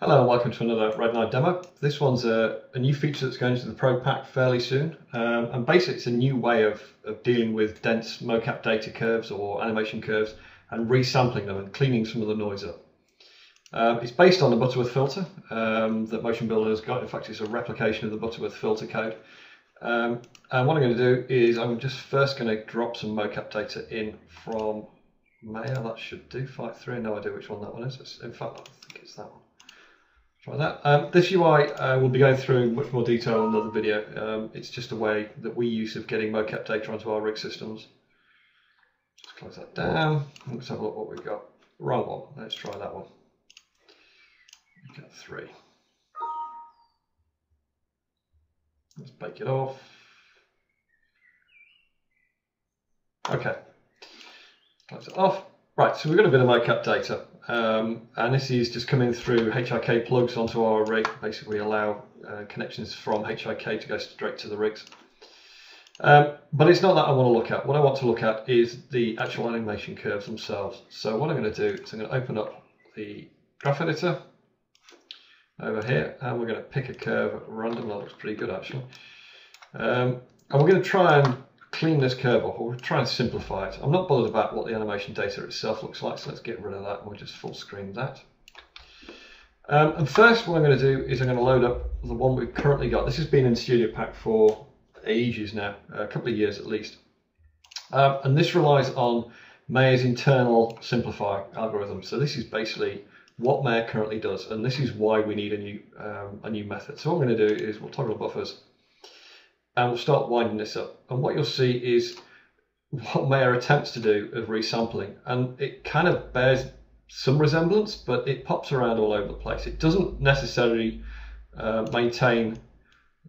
Hello and welcome to another Red9 demo. This one's a, a, new feature that's going to the Pro Pack fairly soon. Um, and basically it's a new way of, of dealing with dense mocap data curves or animation curves and resampling them and cleaning some of the noise up. Um, it's based on the Butterworth filter um, that Motion Builder has got. In fact, it's a replication of the Butterworth filter code. Um, and what I'm going to do is I'm just first going to drop some mocap data in from Maya. That should do. Fight 3. No idea which one that one is. In fact, I think it's that one. Try that. Um, this UI uh, we'll be going through much more detail in another video. Um, it's just a way that we use of getting mocap data onto our rig systems. Just close that down. Let's have a look what we've got. Wrong one. Let's try that one. We've got three. Let's bake it off. Okay. Close it off. Right, so we've got a bit of mocap data. Um, and this is just coming through HIK plugs onto our rig. Basically allow uh, connections from HIK to go straight to the rigs. Um, but it's not that I want to look at. What I want to look at is the actual animation curves themselves. So what I'm going to do is I'm going to open up the graph editor over here and we're going to pick a curve at random. That looks pretty good actually. Um, and we're going to try and clean this curve off, or we'll try and simplify it. I'm not bothered about what the animation data itself looks like, so let's get rid of that we'll just full screen that. Um, and first what I'm going to do is I'm going to load up the one we've currently got. This has been in Studio Pack for ages now, a couple of years at least. Um, and this relies on Maya's internal simplify algorithm. So this is basically what Maya currently does, and this is why we need a new um, a new method. So what I'm going to do is we'll toggle buffers and we'll start winding this up. And what you'll see is what Maya attempts to do of resampling, and it kind of bears some resemblance, but it pops around all over the place. It doesn't necessarily uh, maintain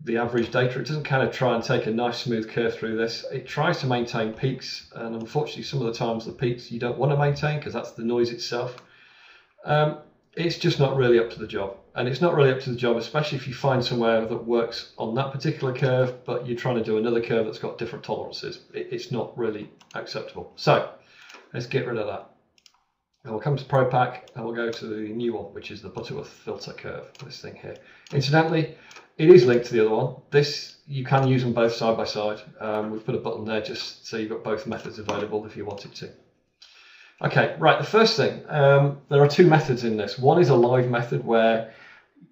the average data. It doesn't kind of try and take a nice smooth curve through this. It tries to maintain peaks, and unfortunately, some of the times the peaks you don't want to maintain because that's the noise itself. Um, it's just not really up to the job. And it's not really up to the job, especially if you find somewhere that works on that particular curve, but you're trying to do another curve that's got different tolerances. It's not really acceptable. So let's get rid of that. And we'll come to ProPack and we'll go to the new one, which is the Butterworth filter curve, this thing here. Incidentally, it is linked to the other one. This, you can use them both side by side. Um, we've put a button there just so you've got both methods available if you wanted to. Okay, right, the first thing, um, there are two methods in this. One is a live method where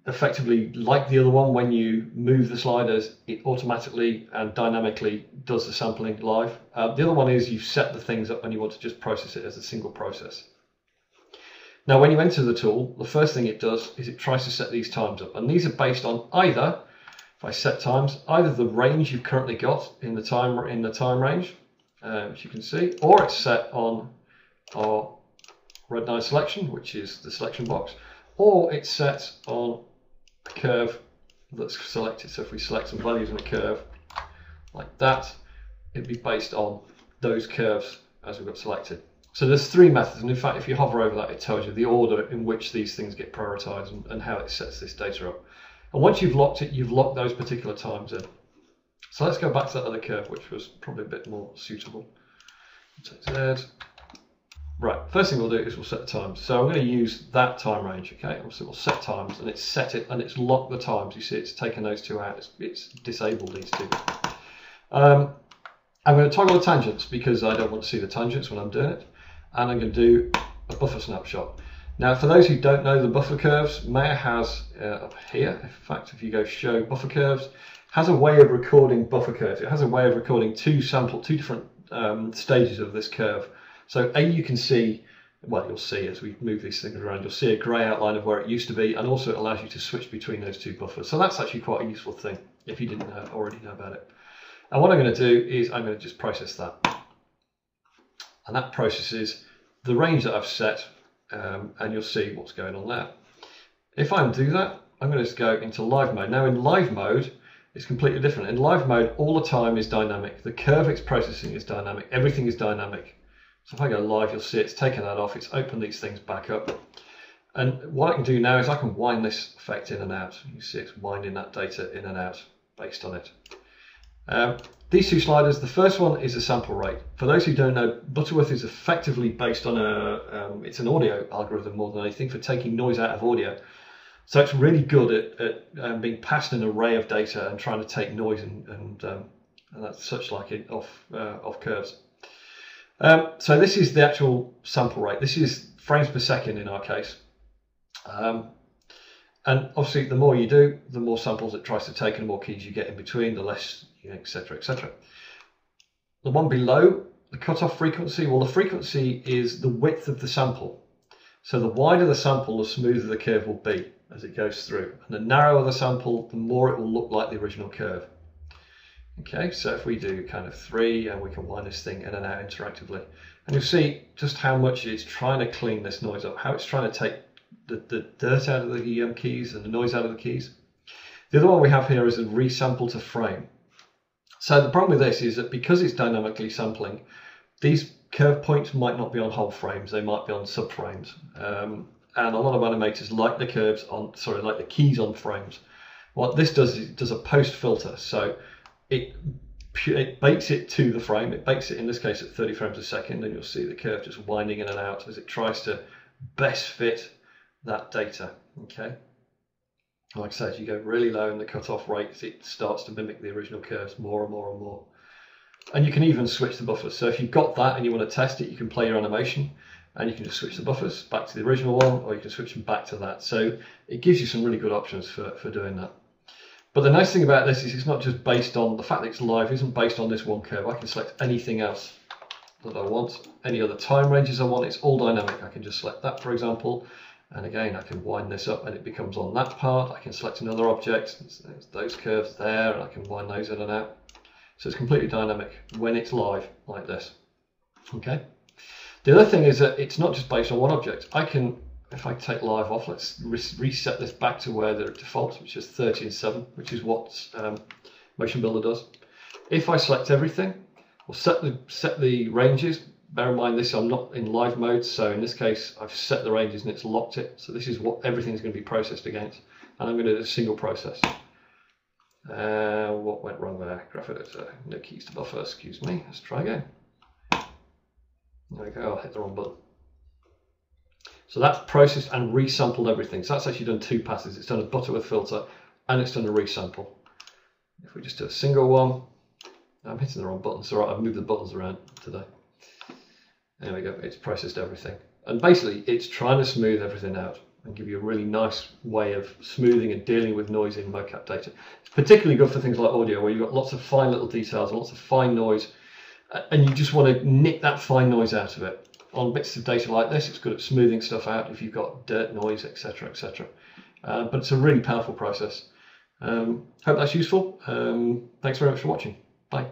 effectively, like the other one, when you move the sliders, it automatically and dynamically does the sampling live. Uh, the other one is you set the things up and you want to just process it as a single process. Now, when you enter the tool, the first thing it does is it tries to set these times up. And these are based on either, if I set times, either the range you've currently got in the time in the time range, uh, as you can see, or it's set on our red selection, which is the selection box, or it's set on a curve that's selected. So if we select some values in a curve like that, it'd be based on those curves as we've got selected. So there's three methods, and in fact, if you hover over that, it tells you the order in which these things get prioritized and, and how it sets this data up. And once you've locked it, you've locked those particular times in. So let's go back to that other curve, which was probably a bit more suitable. Z, Right, first thing we'll do is we'll set times. So I'm going to use that time range, okay? So we'll set times and it's set it and it's locked the times. You see it's taken those two out, it's, it's disabled these two. Um, I'm going to toggle the tangents because I don't want to see the tangents when I'm doing it. And I'm going to do a buffer snapshot. Now, for those who don't know the buffer curves, Maya has uh, up here, in fact, if you go show buffer curves, has a way of recording buffer curves. It has a way of recording two sample, two different um, stages of this curve. So A, you can see, well, you'll see as we move these things around, you'll see a grey outline of where it used to be, and also it allows you to switch between those two buffers. So that's actually quite a useful thing if you didn't know, already know about it. And what I'm going to do is I'm going to just process that. And that processes the range that I've set, um, and you'll see what's going on there. If I undo that, I'm going to go into live mode. Now in live mode, it's completely different. In live mode, all the time is dynamic. The curve it's processing is dynamic. Everything is dynamic. So if I go live, you'll see it's taken that off. It's opened these things back up. And what I can do now is I can wind this effect in and out. You see it's winding that data in and out based on it. Um, these two sliders, the first one is a sample rate. For those who don't know, Butterworth is effectively based on a, um, it's an audio algorithm more than anything for taking noise out of audio. So it's really good at, at um, being passed an array of data and trying to take noise and, and, um, and that's such like it off, uh, off curves. Um, so this is the actual sample rate. This is frames per second in our case. Um, and obviously, the more you do, the more samples it tries to take and the more keys you get in between, the less, etc., etc. The one below, the cutoff frequency, well, the frequency is the width of the sample. So the wider the sample, the smoother the curve will be as it goes through. And the narrower the sample, the more it will look like the original curve. Okay, so if we do kind of three and we can wind this thing in and out interactively, and you'll see just how much it's trying to clean this noise up, how it's trying to take the, the dirt out of the um, keys and the noise out of the keys. The other one we have here is a resample to frame. So the problem with this is that because it's dynamically sampling, these curve points might not be on whole frames, they might be on subframes. Um, and a lot of animators like the curves on, sorry, like the keys on frames. What this does is it does a post filter. So it it bakes it to the frame. It bakes it in this case at 30 frames a second, and you'll see the curve just winding in and out as it tries to best fit that data. Okay. Like I said, you go really low in the cutoff rates, it starts to mimic the original curves more and more and more. And you can even switch the buffers. So if you've got that and you want to test it, you can play your animation and you can just switch the buffers back to the original one, or you can switch them back to that. So it gives you some really good options for, for doing that. But the nice thing about this is it's not just based on the fact that it's live, isn't based on this one curve. I can select anything else that I want, any other time ranges I want. It's all dynamic. I can just select that, for example, and again, I can wind this up and it becomes on that part. I can select another object, those curves there, and I can wind those in and out. So it's completely dynamic when it's live like this. Okay. The other thing is that it's not just based on one object. I can if I take live off, let's re reset this back to where the default, which is 30 and 7, which is what um, Motion Builder does. If I select everything, we'll set the, set the ranges. Bear in mind this, I'm not in live mode, so in this case, I've set the ranges and it's locked it. So this is what everything's going to be processed against. And I'm going to do a single process. Uh, what went wrong there? Graph editor, no keys to buffer, excuse me. Let's try again. There we go, I'll hit the wrong button. So that's processed and resampled everything. So that's actually done two passes. It's done a Butterworth filter and it's done a resample. If we just do a single one, I'm hitting the wrong buttons. All right, I've moved the buttons around today. There we go. It's processed everything. And basically, it's trying to smooth everything out and give you a really nice way of smoothing and dealing with noise in mocap data. It's particularly good for things like audio, where you've got lots of fine little details and lots of fine noise, uh, and you just want to nick that fine noise out of it on bits of data like this, it's good at smoothing stuff out if you've got dirt, noise, etc., etc. Uh, but it's a really powerful process. Um, hope that's useful. Um, thanks very much for watching. Bye.